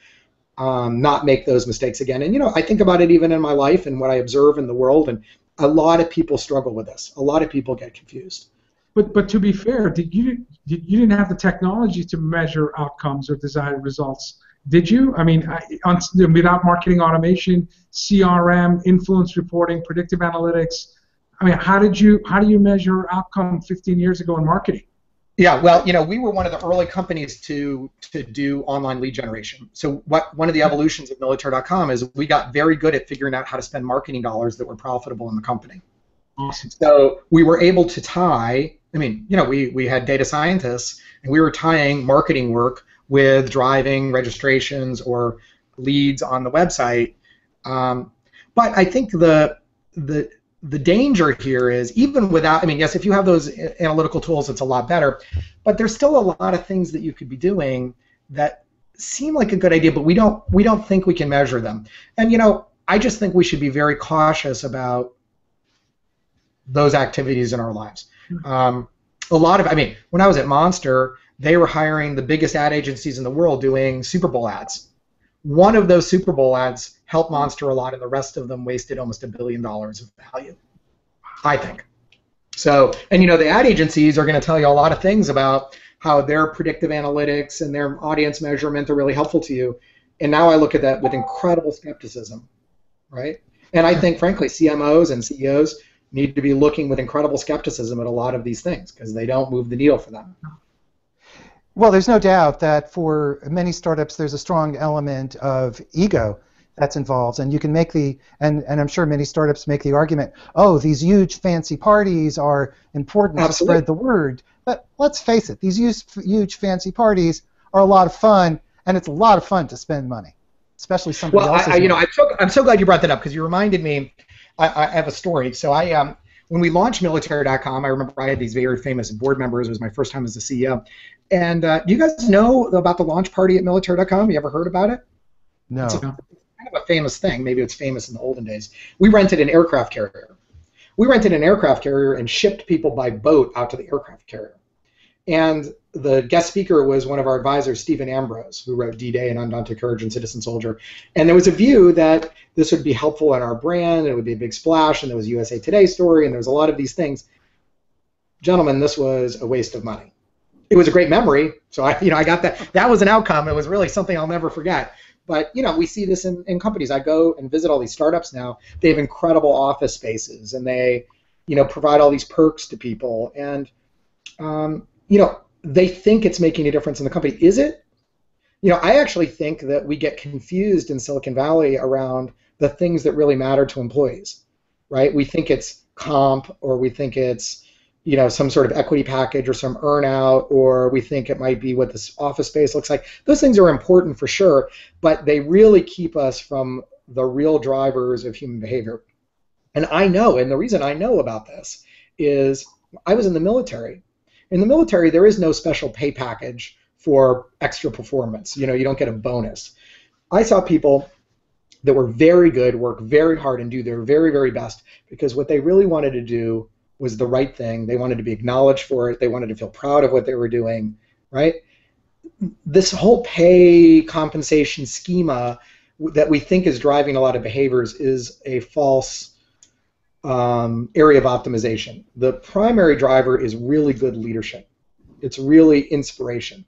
um, not make those mistakes again. And you know, I think about it even in my life and what I observe in the world, and a lot of people struggle with this. A lot of people get confused. But but to be fair, did you did, you didn't have the technology to measure outcomes or desired results, did you? I mean, on, without marketing automation, CRM, influence reporting, predictive analytics. I mean, how did you how do you measure outcome 15 years ago in marketing? Yeah, well, you know, we were one of the early companies to to do online lead generation. So what one of the evolutions of military.com is we got very good at figuring out how to spend marketing dollars that were profitable in the company. Awesome. So we were able to tie I mean, you know, we, we had data scientists and we were tying marketing work with driving registrations or leads on the website. Um, but I think the the the danger here is even without I mean, yes, if you have those analytical tools, it's a lot better. But there's still a lot of things that you could be doing that seem like a good idea, but we don't we don't think we can measure them. And you know, I just think we should be very cautious about those activities in our lives. Um, a lot of, I mean, when I was at Monster, they were hiring the biggest ad agencies in the world doing Super Bowl ads. One of those Super Bowl ads helped Monster a lot, and the rest of them wasted almost a billion dollars of value. I think. So, and you know, the ad agencies are going to tell you a lot of things about how their predictive analytics and their audience measurement are really helpful to you. And now I look at that with incredible skepticism, right? And I think, frankly, CMOs and CEOs need to be looking with incredible skepticism at a lot of these things because they don't move the needle for them. Well, there's no doubt that for many startups, there's a strong element of ego that's involved, and you can make the and and I'm sure many startups make the argument, oh, these huge fancy parties are important Absolutely. to spread the word. But let's face it, these huge, huge fancy parties are a lot of fun, and it's a lot of fun to spend money, especially somebody well, else's. Well, you know, I'm so I'm so glad you brought that up because you reminded me I, I have a story. So I um, when we launched military.com, I remember I had these very famous board members. It was my first time as the CEO. And uh, do you guys know about the launch party at military.com? You ever heard about it? No. Kind of a famous thing. Maybe it's famous in the olden days. We rented an aircraft carrier. We rented an aircraft carrier and shipped people by boat out to the aircraft carrier. And the guest speaker was one of our advisors, Stephen Ambrose, who wrote D-Day and Undaunted Courage and Citizen Soldier. And there was a view that this would be helpful in our brand, it would be a big splash, and there was USA Today story, and there was a lot of these things. Gentlemen, this was a waste of money. It was a great memory, so I, you know, I got that. That was an outcome. It was really something I'll never forget. But you know, we see this in, in companies. I go and visit all these startups now. They have incredible office spaces, and they, you know, provide all these perks to people. And um, you know, they think it's making a difference in the company. Is it? You know, I actually think that we get confused in Silicon Valley around the things that really matter to employees, right? We think it's comp or we think it's, you know, some sort of equity package or some earnout or we think it might be what this office space looks like. Those things are important for sure, but they really keep us from the real drivers of human behavior. And I know, and the reason I know about this is I was in the military in the military, there is no special pay package for extra performance. You know, you don't get a bonus. I saw people that were very good, work very hard, and do their very, very best because what they really wanted to do was the right thing. They wanted to be acknowledged for it. They wanted to feel proud of what they were doing, right? This whole pay compensation schema that we think is driving a lot of behaviors is a false um, area of optimization. The primary driver is really good leadership. It's really inspiration.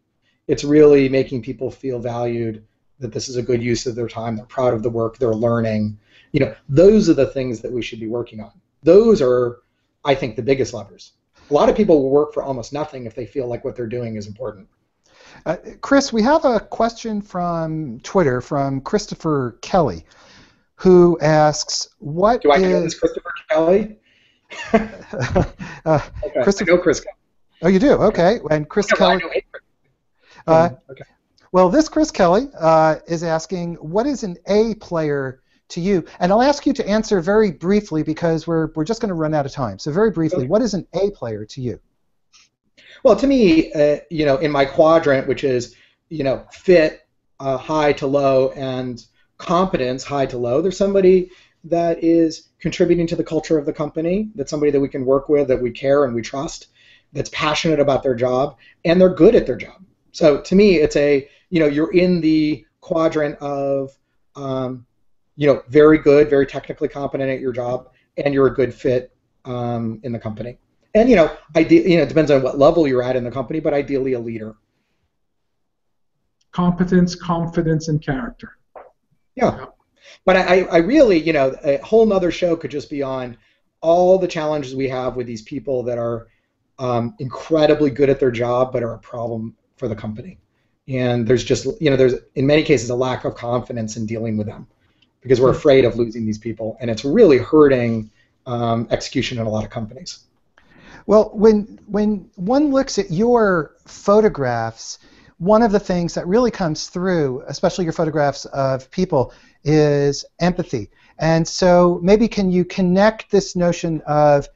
it's really making people feel valued, that this is a good use of their time, they're proud of the work, they're learning. You know, those are the things that we should be working on. Those are, I think, the biggest levers. A lot of people will work for almost nothing if they feel like what they're doing is important. Uh, Chris, we have a question from Twitter from Christopher Kelly, who asks, "What do I is... know this Christopher Kelly?" uh, okay, Christopher... I know Chris. Oh, you do? Okay, and Chris no, Kelly. Uh, okay. Well, this Chris Kelly uh, is asking, "What is an A player to you?" And I'll ask you to answer very briefly because we're we're just going to run out of time. So very briefly, okay. what is an A player to you? Well, to me, uh, you know, in my quadrant, which is, you know, fit, uh, high to low, and competence, high to low, there's somebody that is contributing to the culture of the company, that's somebody that we can work with, that we care and we trust, that's passionate about their job, and they're good at their job. So to me, it's a, you know, you're in the quadrant of, um, you know, very good, very technically competent at your job, and you're a good fit um, in the company and you know, ide- you know, it depends on what level you're at in the company, but ideally a leader. Competence, confidence, and character. Yeah. yeah. But I, I really, you know, a whole nother show could just be on all the challenges we have with these people that are um, incredibly good at their job, but are a problem for the company. And there's just, you know, there's in many cases a lack of confidence in dealing with them because we're afraid of losing these people, and it's really hurting um, execution in a lot of companies. Well, when when one looks at your photographs, one of the things that really comes through, especially your photographs of people, is empathy. And so maybe can you connect this notion of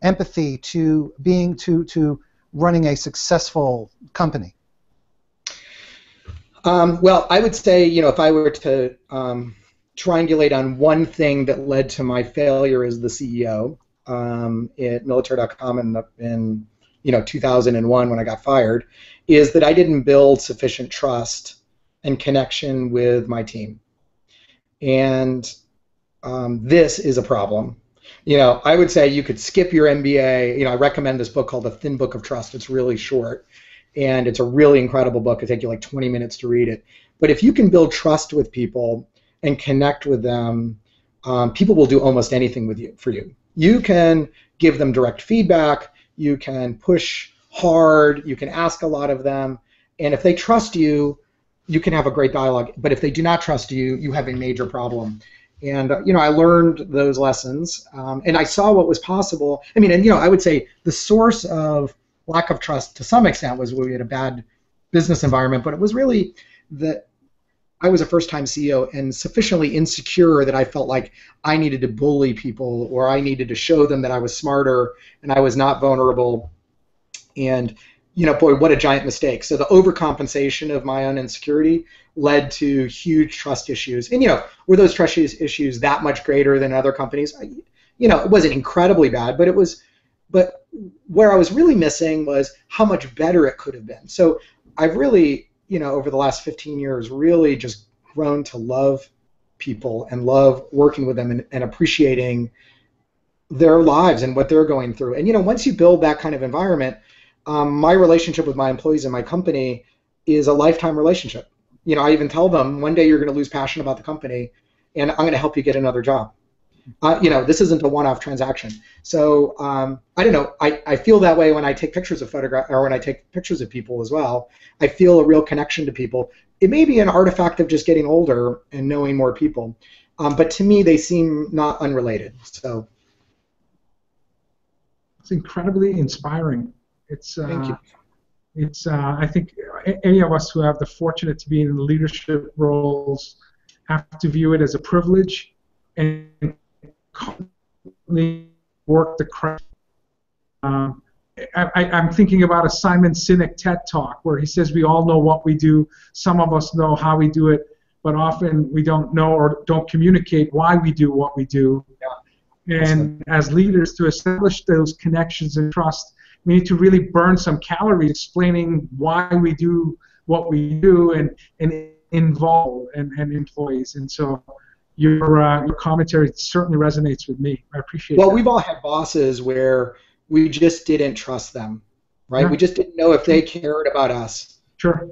empathy to being to to running a successful company? Um, well, I would say, you know, if I were to um, triangulate on one thing that led to my failure as the CEO, um, at military.com in, in you know 2001 when I got fired is that I didn't build sufficient trust and connection with my team, and um, this is a problem. You know, I would say you could skip your MBA. You know, I recommend this book called The Thin Book of Trust. It's really short, and it's a really incredible book. It take you like 20 minutes to read it. But if you can build trust with people and connect with them, um, people will do almost anything with you for you you can give them direct feedback, you can push hard, you can ask a lot of them, and if they trust you, you can have a great dialogue. But if they do not trust you, you have a major problem. And uh, you know, I learned those lessons, um, and I saw what was possible. I mean, and you know, I would say the source of lack of trust to some extent was we had a bad business environment, but it was really that I was a first time CEO and sufficiently insecure that I felt like I needed to bully people or I needed to show them that I was smarter and I was not vulnerable. And, you know, boy, what a giant mistake. So the overcompensation of my own insecurity led to huge trust issues. And, you know, were those trust issues that much greater than other companies? You know, it wasn't incredibly bad, but it was, but where I was really missing was how much better it could have been. So I've really you know, over the last 15 years, really just grown to love people and love working with them and, and appreciating their lives and what they're going through. And you know, once you build that kind of environment, um, my relationship with my employees and my company is a lifetime relationship. You know, I even tell them one day you're going to lose passion about the company, and I'm going to help you get another job. Uh, you know, this isn't a one-off transaction. So um, I don't know. I, I feel that way when I take pictures of photograph or when I take pictures of people as well. I feel a real connection to people. It may be an artifact of just getting older and knowing more people, um, but to me they seem not unrelated. So it's incredibly inspiring. It's uh, thank you. It's uh, I think any of us who have the fortunate to be in leadership roles have to view it as a privilege and work the. Um, I, am thinking about a Simon Sinek TED talk where he says we all know what we do. Some of us know how we do it, but often we don't know or don't communicate why we do what we do. Yeah. And as leaders, to establish those connections and trust, we need to really burn some calories explaining why we do what we do and, and involve and, and employees. And so your uh, your commentary certainly resonates with me. I appreciate. It. Well, that. we've all had bosses where we just didn't trust them, right? Yeah. We just didn't know if they cared about us. Sure.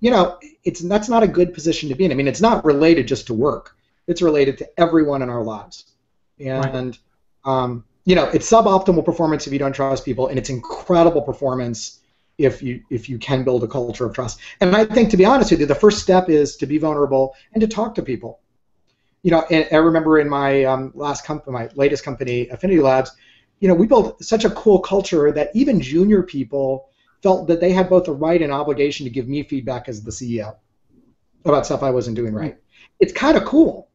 you know, it's that's not a good position to be in. I mean, it's not related just to work. It's related to everyone in our lives, and right. um, you know, it's suboptimal performance if you don't trust people, and it's incredible performance if you if you can build a culture of trust. And I think, to be honest with you, the first step is to be vulnerable and to talk to people. You know, and I remember in my um, last company, my latest company, Affinity Labs, you know, we built such a cool culture that even junior people felt that they had both a right and obligation to give me feedback as the CEO about stuff I wasn't doing right. It's kind of cool.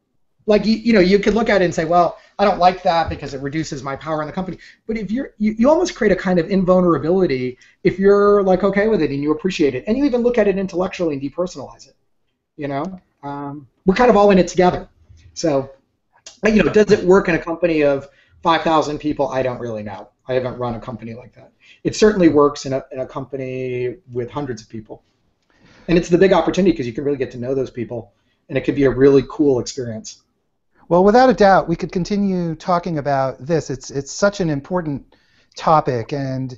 Like you, you know, you could look at it and say, well, I don't like that because it reduces my power in the company. But if you're, you, you almost create a kind of invulnerability if you're like okay with it and you appreciate it, and you even look at it intellectually and depersonalize it. You know, um, we're kind of all in it together. So, you know, does it work in a company of 5,000 people? I don't really know. I haven't run a company like that. It certainly works in a, in a company with hundreds of people. And it's the big opportunity because you can really get to know those people, and it could be a really cool experience. Well, without a doubt, we could continue talking about this. It's it's such an important topic, and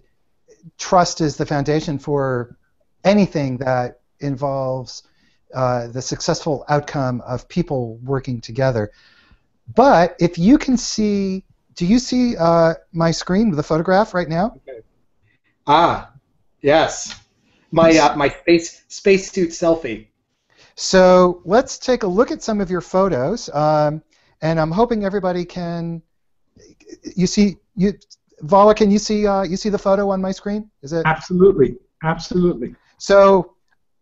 trust is the foundation for anything that involves uh, the successful outcome of people working together. But if you can see, do you see uh, my screen with a photograph right now? Okay. Ah, yes, my uh, my space spacesuit selfie. So let's take a look at some of your photos. Um, and I'm hoping everybody can. You see, you Vala, can you see uh, you see the photo on my screen? Is it absolutely, absolutely? So,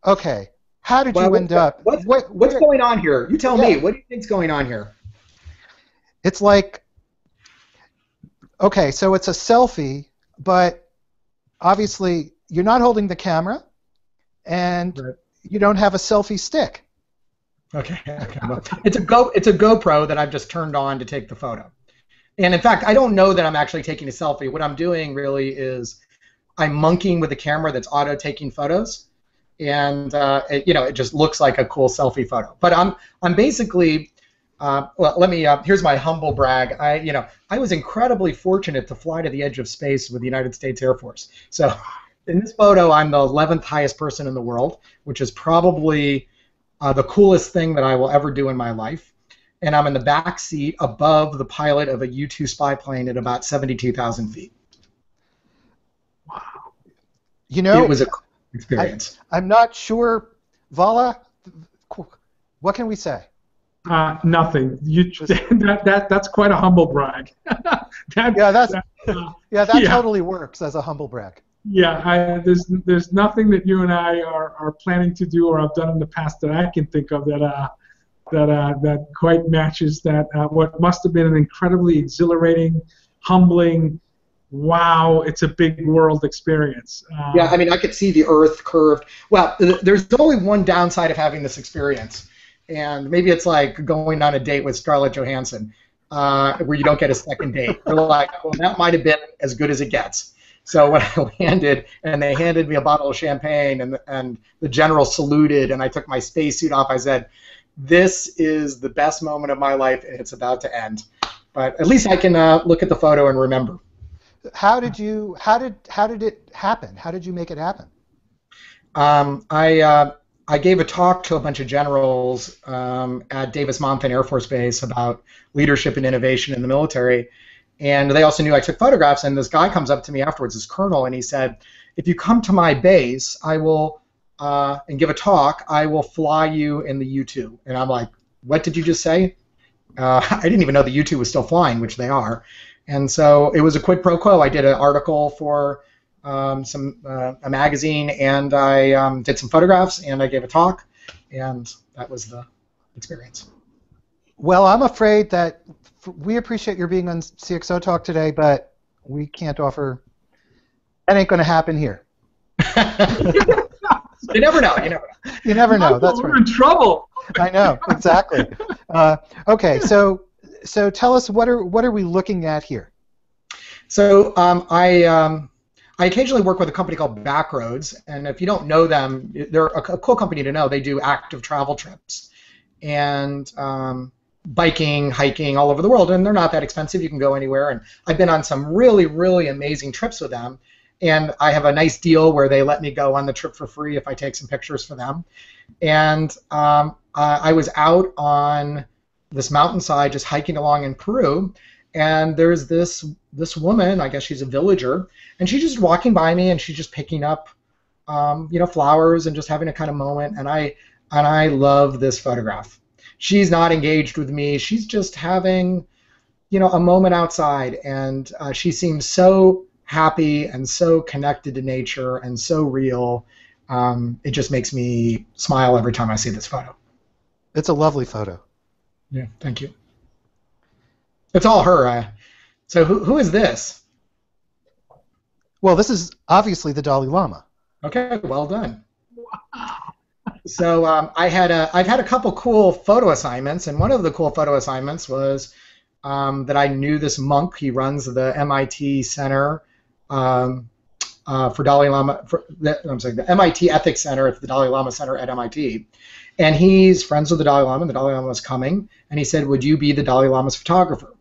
okay, how did well, you end up? What's, what, what's going on here? You tell yeah. me. What do you think's going on here? It's like, okay, so it's a selfie, but obviously you're not holding the camera, and right. you don't have a selfie stick. Okay. okay. it's a Go it's a GoPro that I've just turned on to take the photo. And in fact, I don't know that I'm actually taking a selfie. What I'm doing really is I'm monkeying with the camera that's auto taking photos, and uh, it, you know it just looks like a cool selfie photo. But I'm I'm basically uh, well, let me. Uh, here's my humble brag. I, you know, I was incredibly fortunate to fly to the edge of space with the United States Air Force. So, in this photo, I'm the 11th highest person in the world, which is probably uh, the coolest thing that I will ever do in my life. And I'm in the back seat above the pilot of a U 2 spy plane at about 72,000 feet. Wow. You know, it was a experience. I, am not sure, Vala, what can we say? Uh, nothing. You, that, that, that's quite a humble brag. that, yeah, that's, that, uh, yeah, that yeah. totally works as a humble brag yeah, I, there's there's nothing that you and I are, are planning to do or have done in the past that I can think of that uh, that uh, that quite matches that uh, what must have been an incredibly exhilarating, humbling, wow, it's a big world experience. Um, yeah, I mean, I could see the Earth curved. Well, th- there's only one downside of having this experience, and maybe it's like going on a date with Scarlett Johansson, uh, where you don't get a second date. You're like, well, that might have been as good as it gets. So when I landed and they handed me a bottle of champagne and, and the general saluted and I took my spacesuit off, I said, this is the best moment of my life and it's about to end. But at least I can uh, look at the photo and remember. How did you? How did how did it happen? How did you make it happen? Um, I uh, I gave a talk to a bunch of generals um, at Davis Monthan Air Force Base about leadership and innovation in the military, and they also knew I took photographs. And this guy comes up to me afterwards, this colonel, and he said, "If you come to my base, I will uh, and give a talk. I will fly you in the U-2." And I'm like, "What did you just say?" Uh, I didn't even know the U-2 was still flying, which they are. And so it was a quid pro quo. I did an article for um, some uh, a magazine, and I um, did some photographs, and I gave a talk, and that was the experience. Well, I'm afraid that we appreciate your being on CXO Talk today, but we can't offer. That ain't going to happen here. you never know. You never know. You never know. That's We're right. in trouble. I know exactly. Uh, okay, so so tell us what are what are we looking at here? So um, I um, I occasionally work with a company called Backroads, and if you don't know them, they're a, a cool company to know. They do active travel trips, and um, biking, hiking all over the world, and they're not that expensive. You can go anywhere. And I've been on some really, really amazing trips with them. and I have a nice deal where they let me go on the trip for free if I take some pictures for them. And um, I was out on this mountainside just hiking along in Peru, and there's this this woman, I guess she's a villager, and she's just walking by me and she's just picking up, um, you know, flowers and just having a kind of moment. And I and I love this photograph. She's not engaged with me. She's just having, you know, a moment outside, and uh, she seems so happy and so connected to nature and so real. Um, it just makes me smile every time I see this photo. It's a lovely photo. Yeah, thank you. It's all her. Uh, so who, who is this? Well, this is obviously the Dalai Lama. Okay, well done. So um, I had a, I've had a couple cool photo assignments, and one of the cool photo assignments was um, that I knew this monk. He runs the MIT Center um, uh, for Dalai Lama. For the, I'm sorry, the MIT Ethics Center at the Dalai Lama Center at MIT, and he's friends with the Dalai Lama. And the Dalai Lama was coming, and he said, "Would you be the Dalai Lama's photographer?"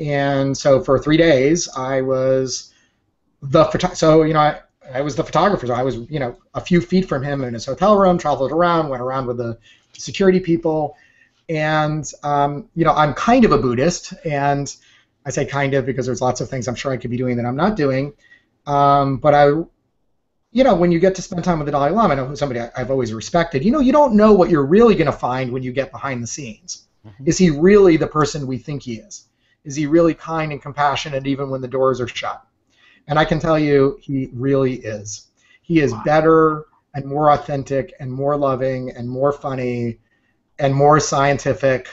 And so for three days, I was the photo. So you know, I, I was the photographer. So I was you know a few feet from him in his hotel room, traveled around, went around with the security people, and um, you know, I'm kind of a Buddhist, and I say kind of because there's lots of things I'm sure I could be doing that I'm not doing. Um, but I, you know, when you get to spend time with the Dalai Lama, I know somebody I've always respected. You know, you don't know what you're really going to find when you get behind the scenes. Mm-hmm. Is he really the person we think he is? Is he really kind and compassionate even when the doors are shut? And I can tell you, he really is. He is better and more authentic and more loving and more funny and more scientific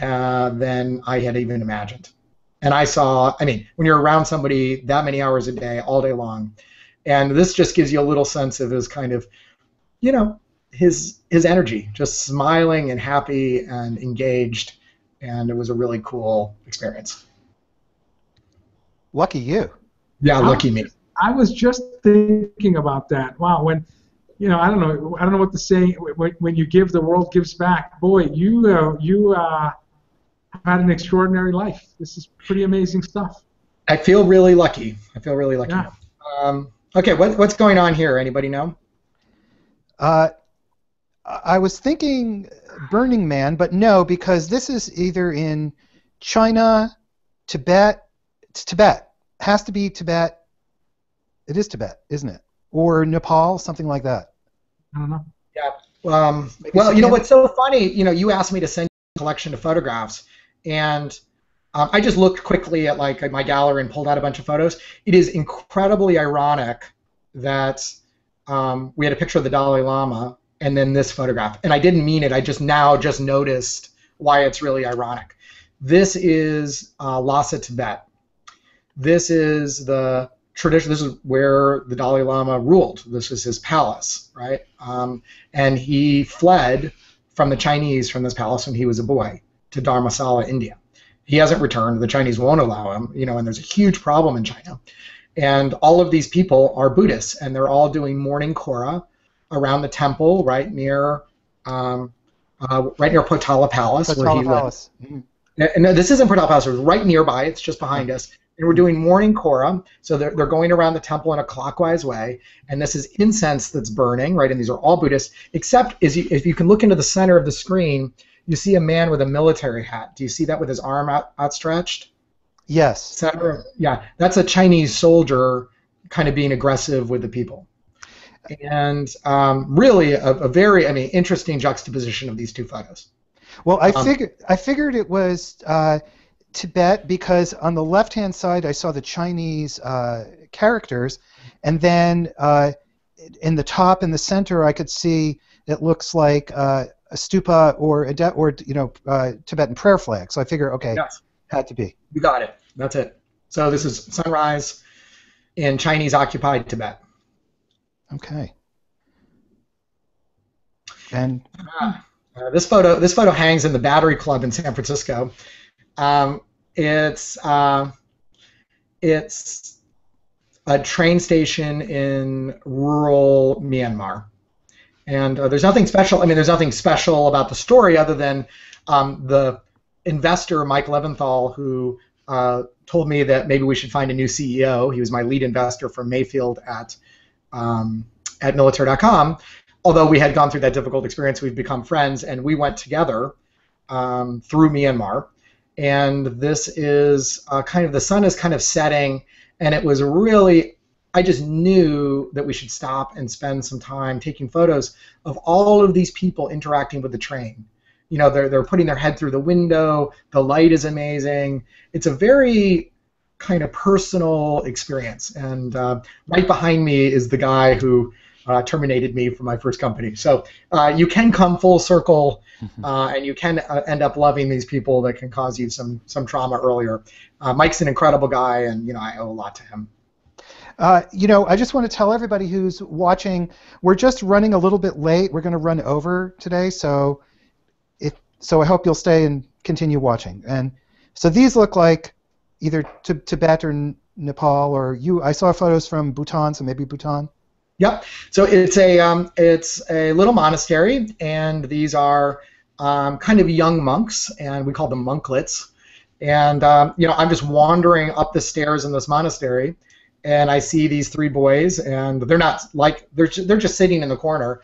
uh, than I had even imagined. And I saw, I mean, when you're around somebody that many hours a day, all day long, and this just gives you a little sense of his kind of, you know, his his energy, just smiling and happy and engaged, and it was a really cool experience. Lucky you. Yeah, lucky me. I was just thinking about that. Wow, when you know, I don't know, I don't know what to say. When, when you give, the world gives back. Boy, you uh, you uh, had an extraordinary life. This is pretty amazing stuff. I feel really lucky. I feel really lucky. Yeah. Um, okay, what, what's going on here? Anybody know? Uh, I was thinking Burning Man, but no, because this is either in China, Tibet. It's Tibet. Has to be Tibet. It is Tibet, isn't it? Or Nepal, something like that. I don't know. Yeah. Um, well, you know what's so funny? You know, you asked me to send you a collection of photographs, and um, I just looked quickly at like my gallery and pulled out a bunch of photos. It is incredibly ironic that um, we had a picture of the Dalai Lama and then this photograph, and I didn't mean it. I just now just noticed why it's really ironic. This is uh, Lhasa, Tibet. This is the tradition. This is where the Dalai Lama ruled. This is his palace, right? Um, and he fled from the Chinese from this palace when he was a boy to Dharamsala, India. He hasn't returned. The Chinese won't allow him, you know, and there's a huge problem in China. And all of these people are Buddhists, and they're all doing morning kora around the temple, right near, um, uh, right near Potala Palace, Potala where he Palace. lived. Mm-hmm. No, this isn't Potala Palace. It's right nearby. It's just behind mm-hmm. us. And we're doing morning kora, so they're, they're going around the temple in a clockwise way, and this is incense that's burning, right? And these are all Buddhists, except is you, if you can look into the center of the screen, you see a man with a military hat. Do you see that with his arm out, outstretched? Yes. Yeah, that's a Chinese soldier kind of being aggressive with the people. And um, really, a, a, very, I mean, interesting juxtaposition of these two photos. Well, I um, figured, I figured it was uh, Tibet because on the left-hand side I saw the Chinese uh, characters, and then uh, in the top in the center I could see it looks like uh, a stupa or a de- or you know uh, Tibetan prayer flag. So I figure, okay, yes. had to be. You got it. That's it. So this is sunrise in Chinese occupied Tibet. Okay. And uh, this photo this photo hangs in the Battery Club in San Francisco. Um, it's uh, it's a train station in rural Myanmar. And uh, there's nothing special. I mean, there's nothing special about the story other than um, the investor Mike Levinthal, who uh, told me that maybe we should find a new CEO. He was my lead investor from Mayfield at um, at military.com. Although we had gone through that difficult experience, we've become friends, and we went together um, through Myanmar. And this is uh, kind of the sun is kind of setting, and it was really I just knew that we should stop and spend some time taking photos of all of these people interacting with the train. You know, they're, they're putting their head through the window, the light is amazing. It's a very kind of personal experience. And uh, right behind me is the guy who uh, terminated me from my first company. So uh, you can come full circle, uh, and you can uh, end up loving these people that can cause you some some trauma earlier. Uh, Mike's an incredible guy, and you know I owe a lot to him. Uh, you know, I just want to tell everybody who's watching, we're just running a little bit late. We're going to run over today, so if so, I hope you'll stay and continue watching. And so these look like either T- Tibet or Nepal, or you. I saw photos from Bhutan, so maybe Bhutan. Yep. So it's a um, it's a little monastery, and these are um, kind of young monks, and we call them monklets. And um, you know, I'm just wandering up the stairs in this monastery and I see these three boys, and they're not like they're just, they're just sitting in the corner.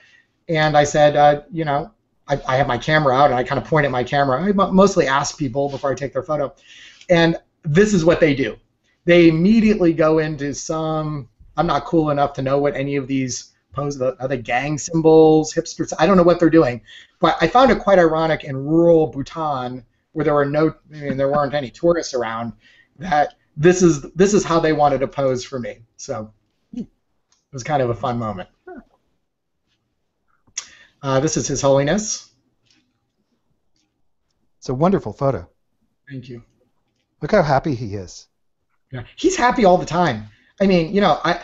And I said, uh, you know, I, I, have my camera out, and I kind of point at my camera. I mostly ask people before I take their photo, and this is what they do. They immediately go into some. I'm not cool enough to know what any of these pose. Are they gang symbols, hipsters? I don't know what they're doing, but I found it quite ironic in rural Bhutan, where there were no, I mean, there weren't any tourists around, that this is this is how they wanted to pose for me. So it was kind of a fun moment. Uh, this is His Holiness. It's a wonderful photo. Thank you. Look how happy he is. Yeah, he's happy all the time. I mean, you know, I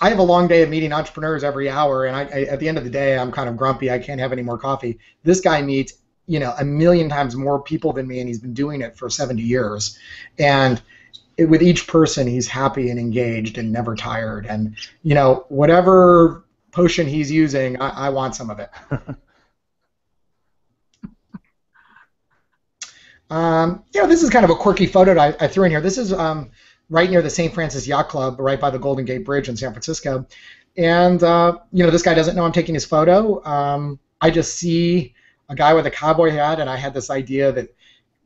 I have a long day of meeting entrepreneurs every hour, and I, I at the end of the day, I'm kind of grumpy. I can't have any more coffee. This guy meets you know a million times more people than me, and he's been doing it for 70 years, and it, with each person, he's happy and engaged and never tired. And you know, whatever potion he's using, I, I want some of it. um, you know, this is kind of a quirky photo that I, I threw in here. This is um, right near the St. Francis Yacht Club, right by the Golden Gate Bridge in San Francisco. And uh, you know, this guy doesn't know I'm taking his photo. Um, I just see a guy with a cowboy hat, and I had this idea that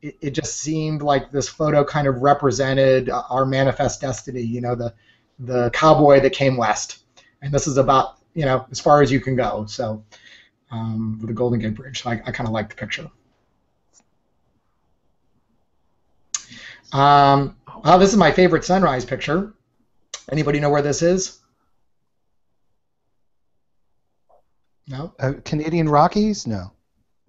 it, it just seemed like this photo kind of represented our manifest destiny. You know, the the cowboy that came west, and this is about you know as far as you can go. So um, with the Golden Gate Bridge, I, I kind of like the picture. Um, well, this is my favorite sunrise picture. Anybody know where this is? No. Uh, Canadian Rockies? No.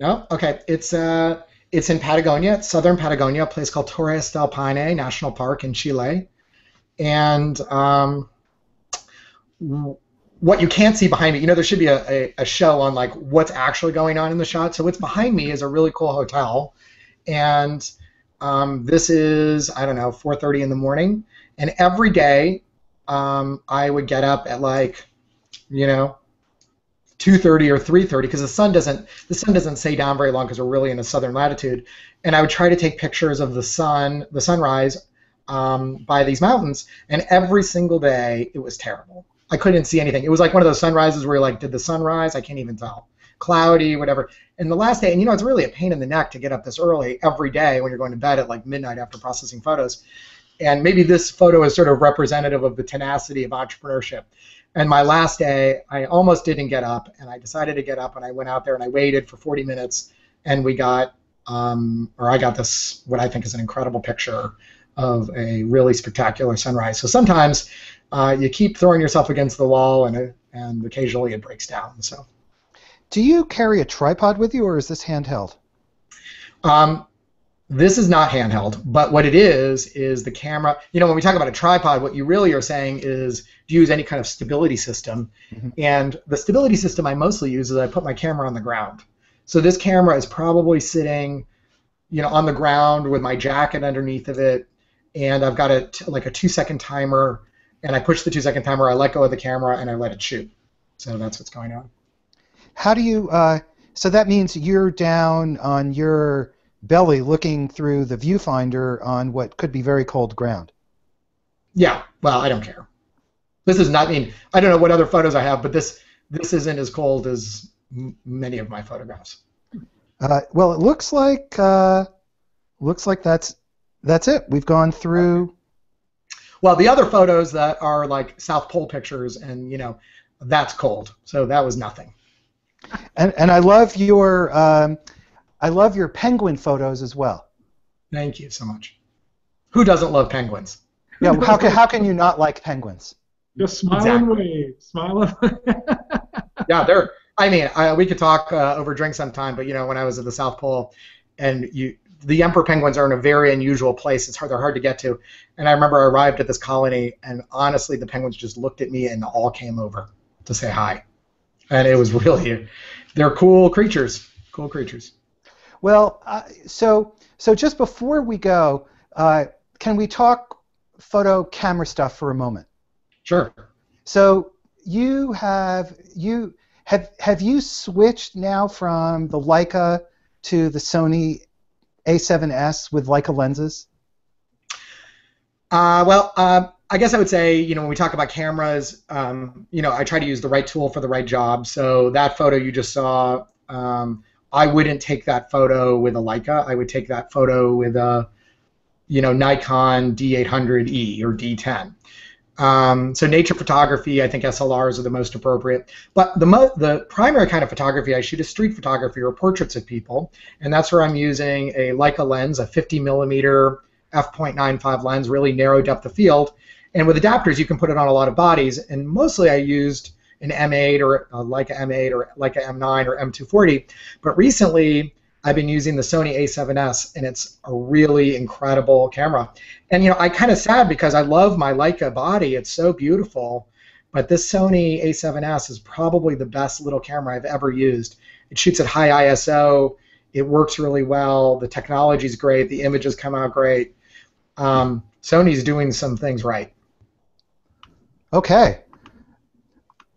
No. Okay. It's uh, it's in Patagonia, it's southern Patagonia, a place called Torres del Paine National Park in Chile. And um, what you can't see behind me, you know, there should be a, a, a, show on like what's actually going on in the shot. So what's behind me is a really cool hotel, and um, this is I don't know 4:30 in the morning, and every day um, I would get up at like, you know, 2:30 or 3:30 because the sun doesn't the sun doesn't stay down very long because we're really in a southern latitude. And I would try to take pictures of the sun, the sunrise, um, by these mountains. And every single day it was terrible. I couldn't see anything. It was like one of those sunrises where you're like, did the sun rise? I can't even tell. Cloudy, whatever. And the last day, and you know, it's really a pain in the neck to get up this early every day when you're going to bed at like midnight after processing photos. And maybe this photo is sort of representative of the tenacity of entrepreneurship. And my last day, I almost didn't get up, and I decided to get up, and I went out there and I waited for 40 minutes, and we got, um, or I got this, what I think is an incredible picture of a really spectacular sunrise. So sometimes uh, you keep throwing yourself against the wall, and and occasionally it breaks down. So. Do you carry a tripod with you, or is this handheld? Um, this is not handheld, but what it is is the camera. You know, when we talk about a tripod, what you really are saying is you use any kind of stability system. Mm-hmm. And the stability system I mostly use is I put my camera on the ground. So this camera is probably sitting, you know, on the ground with my jacket underneath of it, and I've got a t- like a two second timer, and I push the two second timer, I let go of the camera, and I let it shoot. So that's what's going on. How do you? Uh, so that means you're down on your belly looking through the viewfinder on what could be very cold ground. Yeah, well, I don't care. This is not. I mean, I don't know what other photos I have, but this this isn't as cold as m- many of my photographs. Uh, well, it looks like uh, looks like that's that's it. We've gone through. Well, the other photos that are like South Pole pictures, and you know, that's cold. So that was nothing. And and I love your um, I love your penguin photos as well. Thank you so much. Who doesn't love penguins? Yeah, how can how can you not like penguins? Just smile Exactly. and wave. Smile and Yeah, they're. I mean, I, we could talk uh, over drinks sometime, but you know, when I was at the South Pole, and you, the emperor penguins are in a very unusual place. It's hard. They're hard to get to. And I remember I arrived at this colony, and honestly, the penguins just looked at me and all came over to say hi, and it was really, they're cool creatures. Cool creatures. Well, uh, so so just before we go, uh, can we talk photo camera stuff for a moment? Sure. So you have you have have you switched now from the Leica to the Sony A7S with Leica lenses? Uh, well, uh, I guess I would say, you know, when we talk about cameras, um, you know, I try to use the right tool for the right job. So that photo you just saw, um, I wouldn't take that photo with a Leica. I would take that photo with a, you know, Nikon D800E or D10. Um, so nature photography, I think SLRs are the most appropriate. But the mo- the primary kind of photography I shoot is street photography or portraits of people, and that's where I'm using a Leica lens, a 50 millimeter f.95 lens, really narrow depth of field. And with adapters, you can put it on a lot of bodies. And mostly I used an M8 or a Leica M8 or Leica M9 or M240. But recently, I've been using the Sony A7S, and it's a really incredible camera. And you know, I kind of sad because I love my Leica body; it's so beautiful. But this Sony A7S is probably the best little camera I've ever used. It shoots at high ISO. It works really well. The technology's great. The images come out great. Um, Sony's doing some things right. Okay.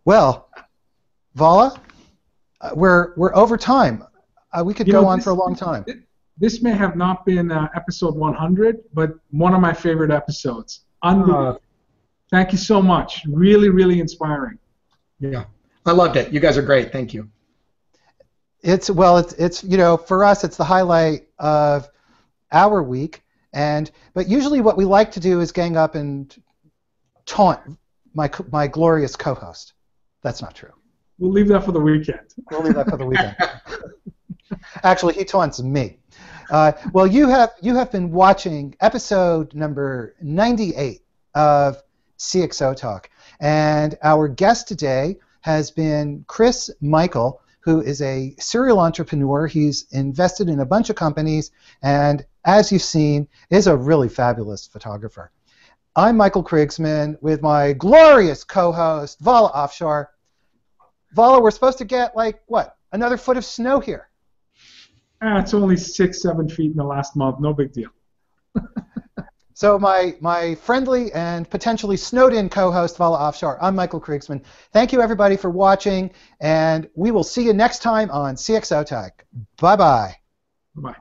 Well, Vala, uh, we're we're over time. Uh, we could You go know, on this- for a long time. This may have not been uh, episode 100, but one of my favorite episodes. Unbelievable. Uh, Thank you so much. Really, really inspiring. yeah, I loved it. You guys are great. Thank you. It's well, it's it's you know for us it's the highlight of our week, and but usually what we like to do is gang up and taunt my my glorious co-host. That's not true. We'll leave that for the weekend. We'll leave that for the weekend. Actually, he taunts me. Uh, well, you have you have been watching episode number 98 of CXO Talk, and our guest today has been Chris Michel, who is a serial entrepreneur. He's invested in a bunch of companies, and as you've seen, is a really fabulous photographer. I'm Michael Krigsman with my glorious co-host Vala Afshar. Vala, we're supposed to get like what another foot of snow here. Ah, it's only six, seven feet in the last month. No big deal. So my my friendly and potentially snowed-in co-host Vala Afshar. I'm Michael Krigsman. Thank you everybody for watching, and we will see you next time on CXO Tech. Bye bye. Bye.